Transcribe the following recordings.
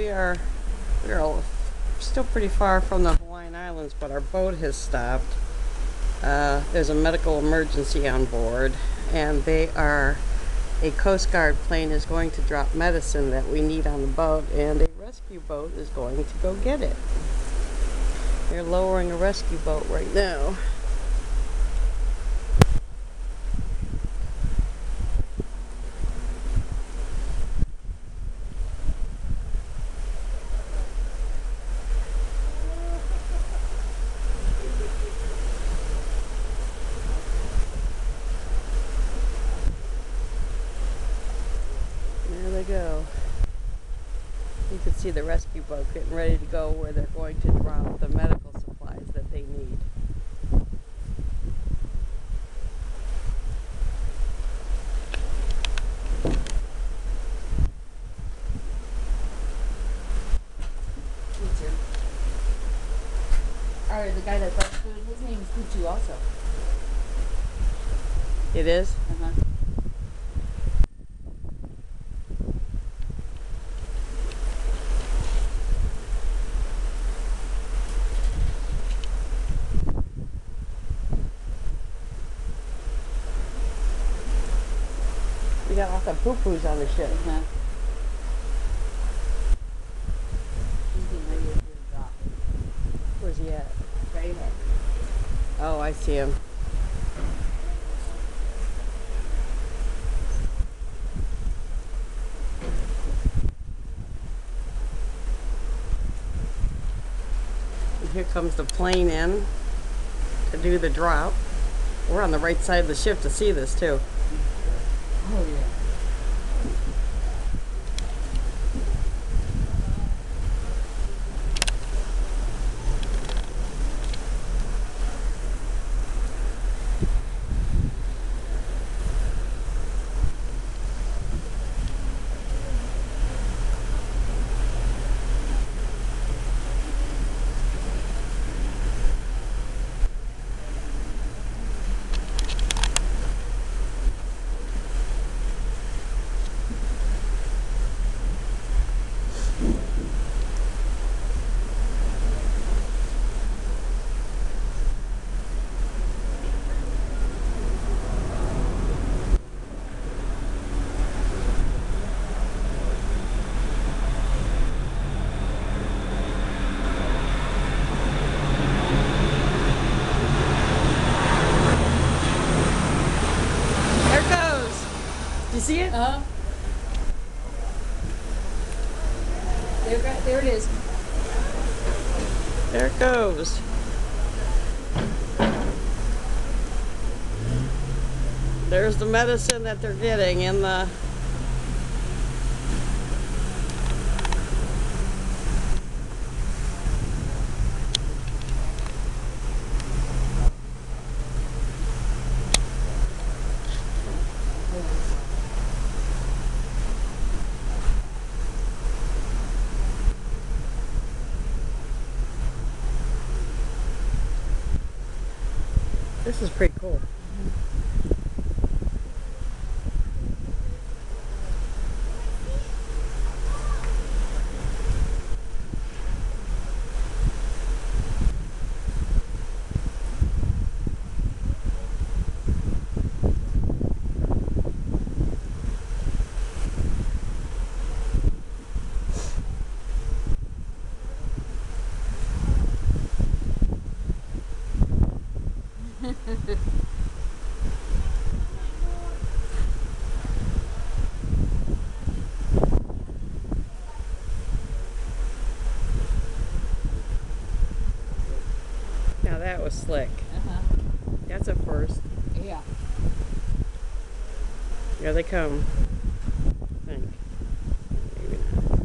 we are we are still pretty far from the Hawaiian Islands, but our boat has stopped. Uh, there's a medical emergency on board, and they are a Coast Guard plane is going to drop medicine that we need on the boat, and a rescue boat is going to go get it. They're lowering a rescue boat right now. There they go. You can see the rescue boat getting ready to go where they're going to drop the medical supplies that they need. We got lots of poo-poos on the ship. Uh-huh. He's getting ready to do a drop. Where's he at? Right ahead. Oh, I see him. Here comes the plane in to do the drop. We're on the right side of the ship to see this too. Oh yeah. There it goes. You see it? Uh-huh. There, go- there it is. There There's the medicine that they're getting in the This is pretty cool. Was slick. Uh-huh. That's a first. Yeah. Here they come. I think. Maybe not.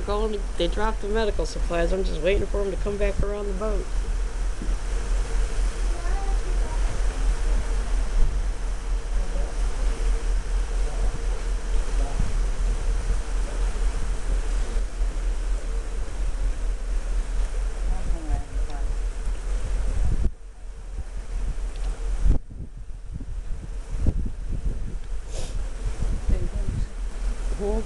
They're going. To, they dropped the medical supplies. I'm just waiting for them to come back around the boat. Hmm.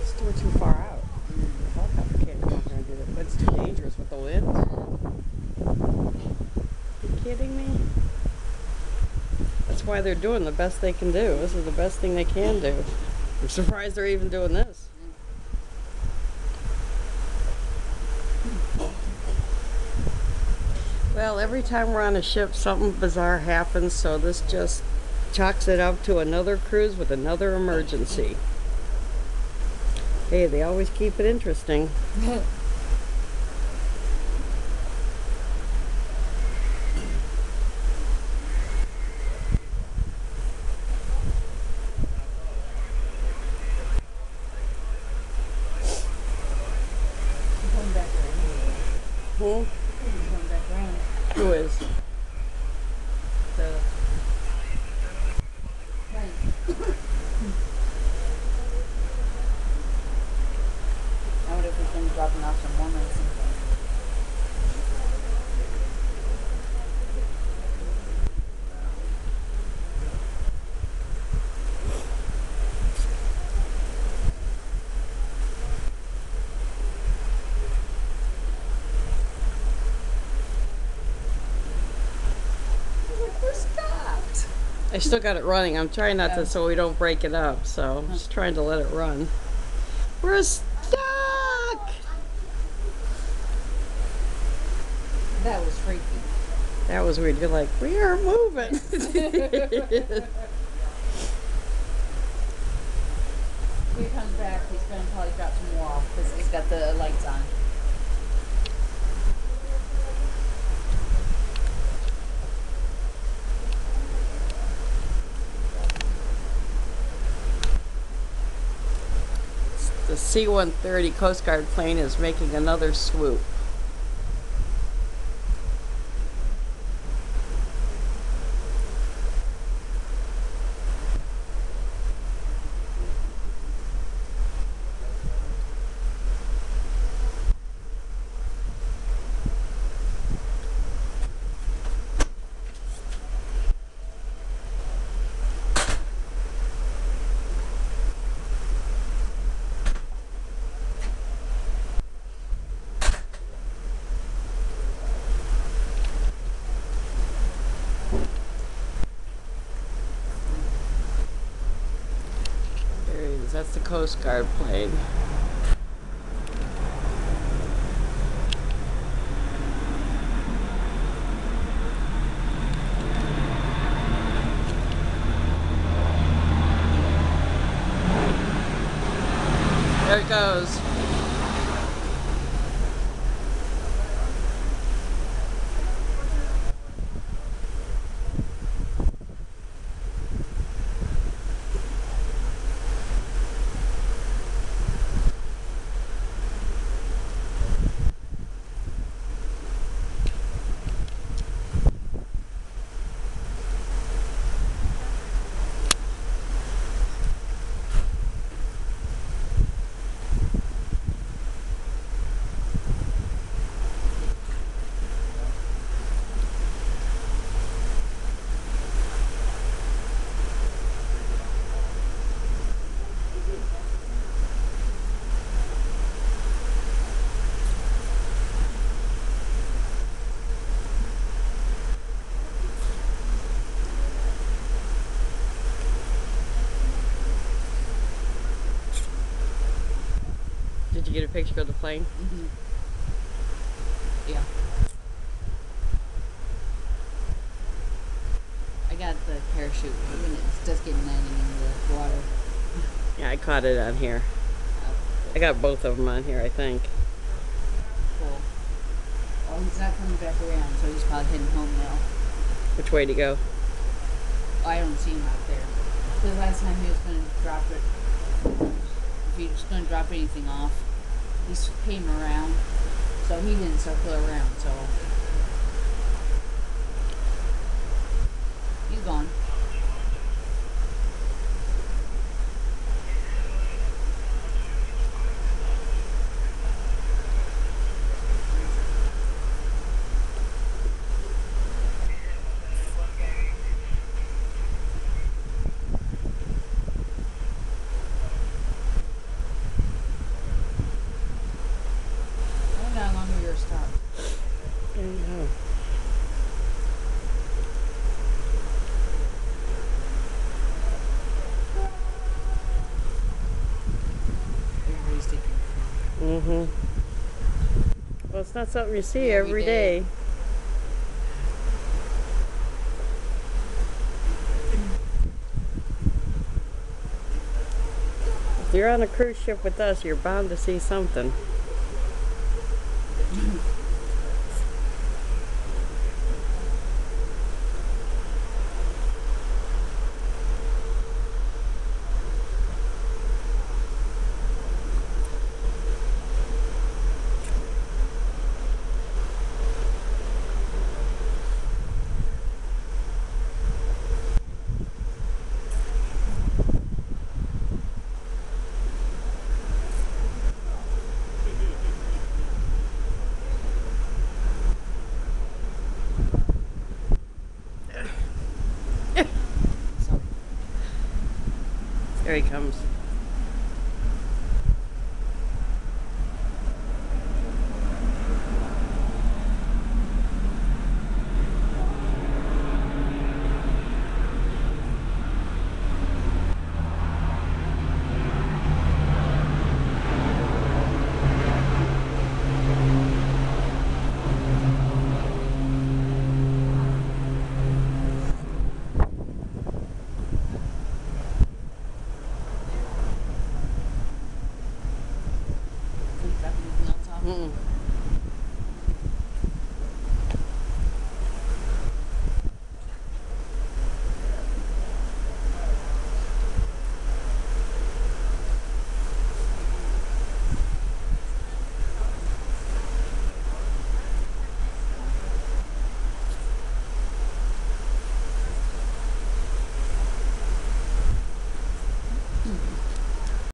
It's too, too far out. The helicopter can't come over and do that. But it's too dangerous with the wind. you kidding me? That's why they're doing the best they can do. This is the best thing they can do. I'm surprised they're even doing this. Well, every time we're on a ship, something bizarre happens, so this just chalks it up to another cruise with another emergency. Hey, they always keep it interesting. Hmm? Who is? I wonder if he's gonna be dropping off some woman or something. We're stopped. I still got it running. I'm trying not to so we don't break it up. So I'm just trying to let it run. We're stuck! That was freaky. That was weird. You're like, we are moving. C-130 Coast Guard plane is making another swoop. The Coast Guard plane. There it goes. Get a picture of the plane? Mm-hmm. Yeah. I got the parachute when it's just getting landing in the water. Yeah, I caught it on here. Oh, I got both of them on here, I think. cool. Oh, he's not coming back around, so he's probably heading home now. Which way to go? Oh, I don't see him out there. Because last time he was gonna drop it, if he was gonna drop anything off, he came around, so he didn't circle around, so. He's gone. Mm-hmm. Well, it's not something you see Every every day. day. If you're on a cruise ship with us, you're bound to see something. He comes.